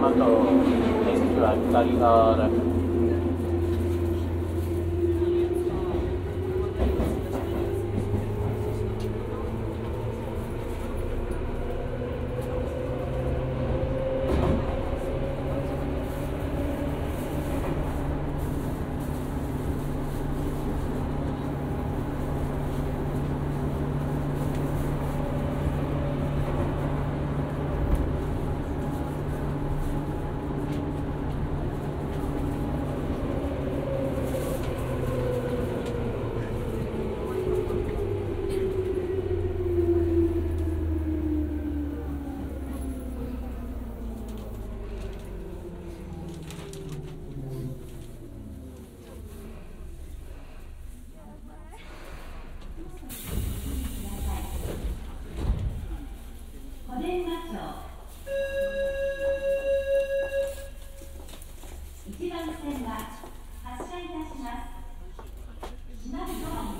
atau festival tari uh, 発車いたします。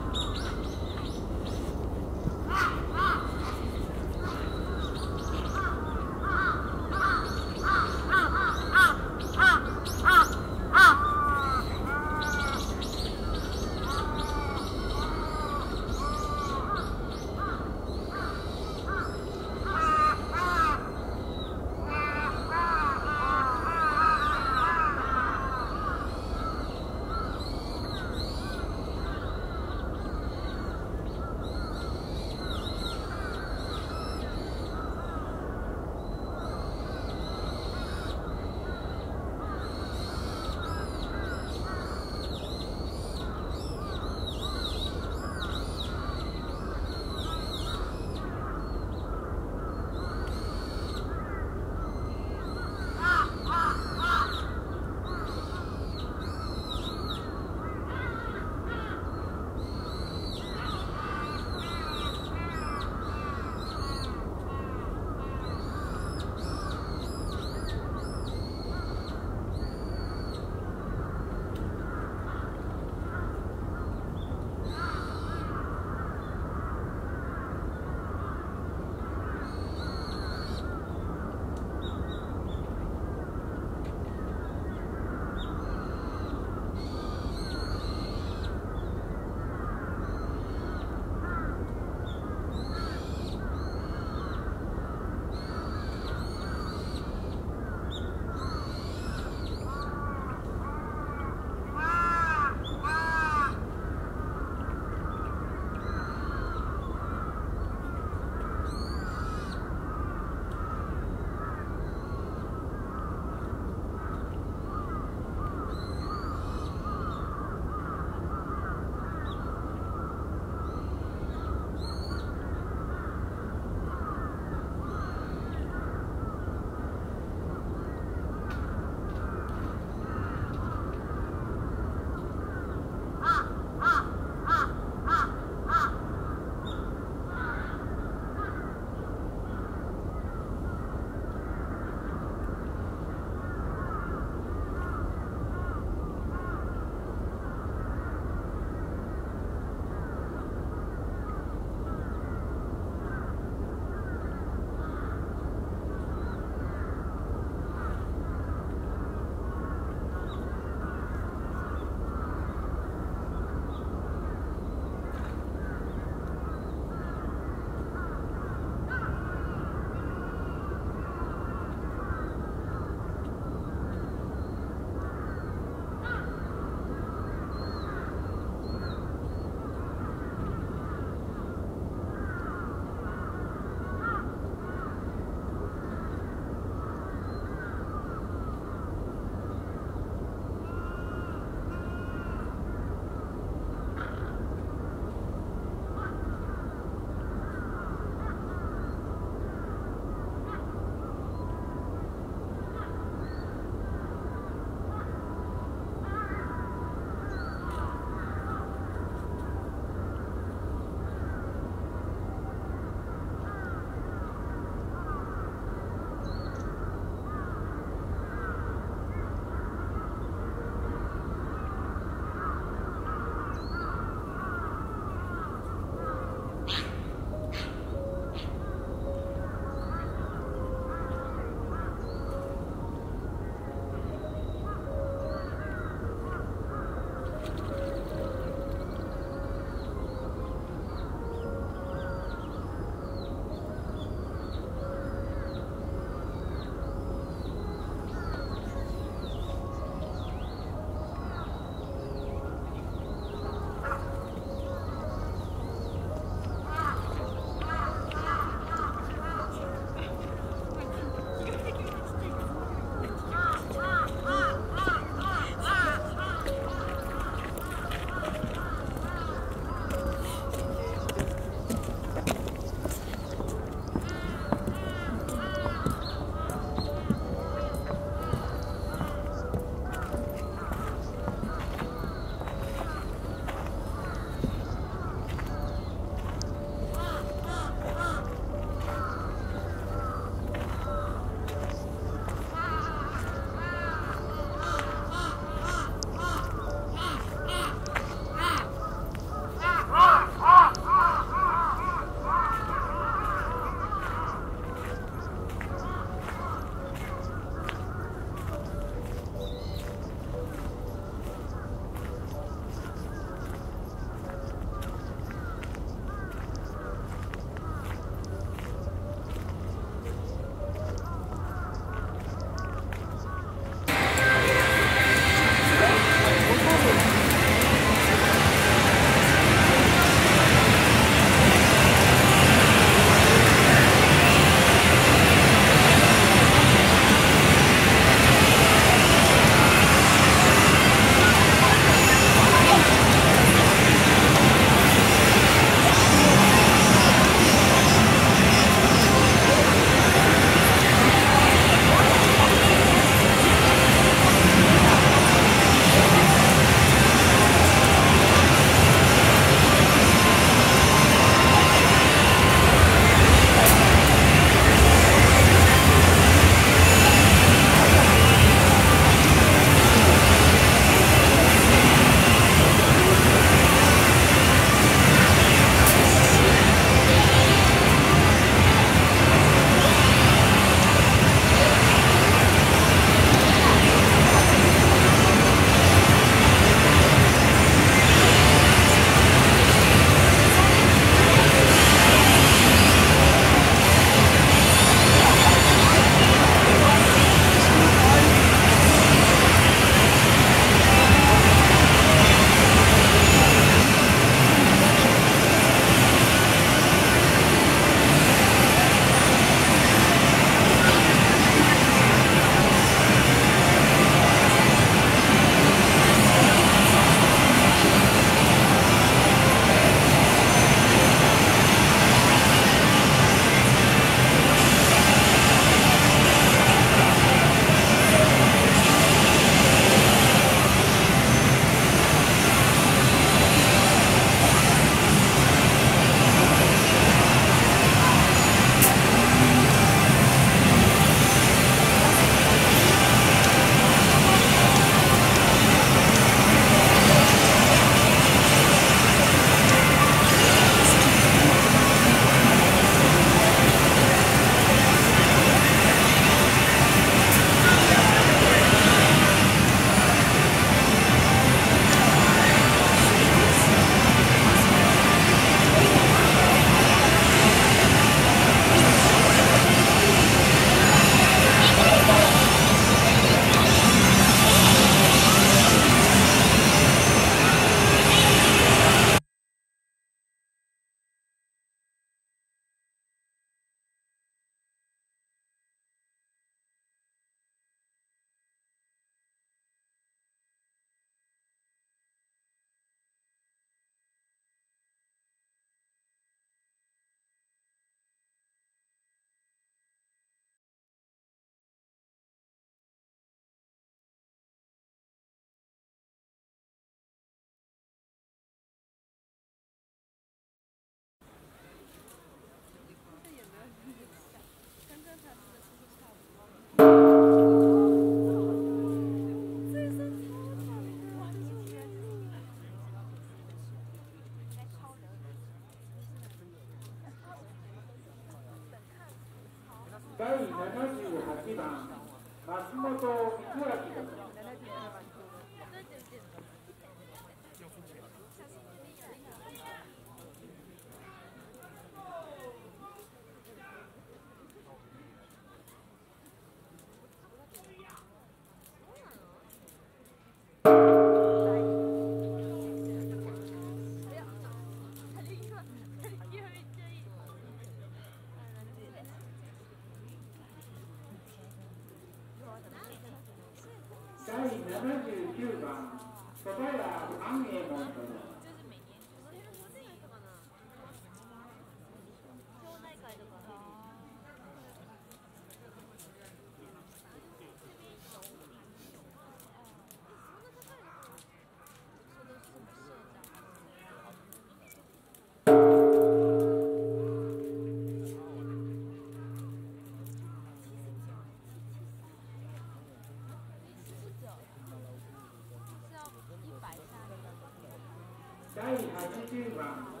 Hati hilang,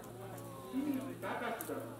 ini.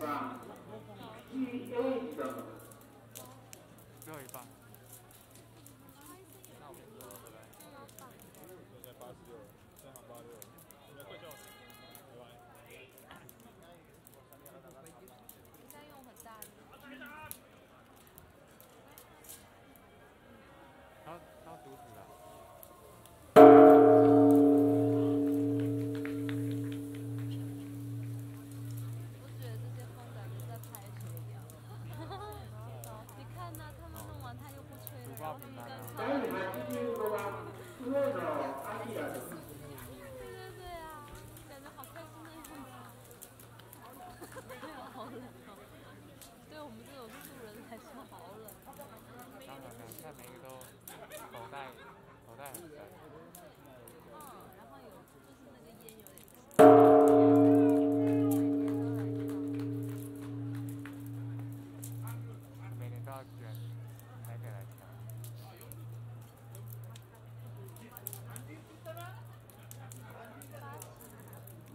Brown.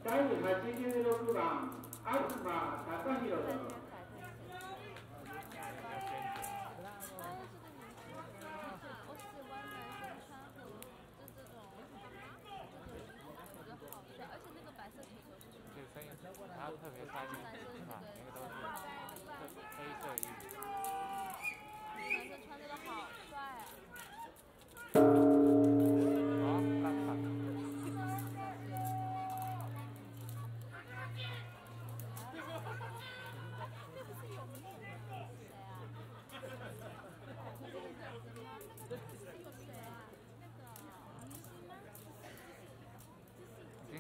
第86番東貴弘。殿